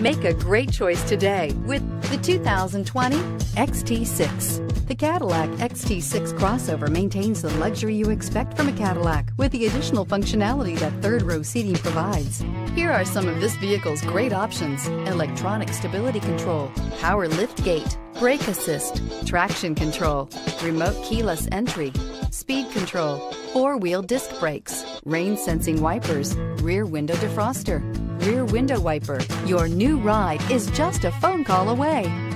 Make a great choice today with the 2020 XT6. The Cadillac XT6 crossover maintains the luxury you expect from a Cadillac with the additional functionality that third row seating provides. Here are some of this vehicle's great options. Electronic stability control, power lift gate, brake assist, traction control, remote keyless entry, speed control, four-wheel disc brakes, rain sensing wipers, rear window defroster, rear window wiper. Your new ride is just a phone call away.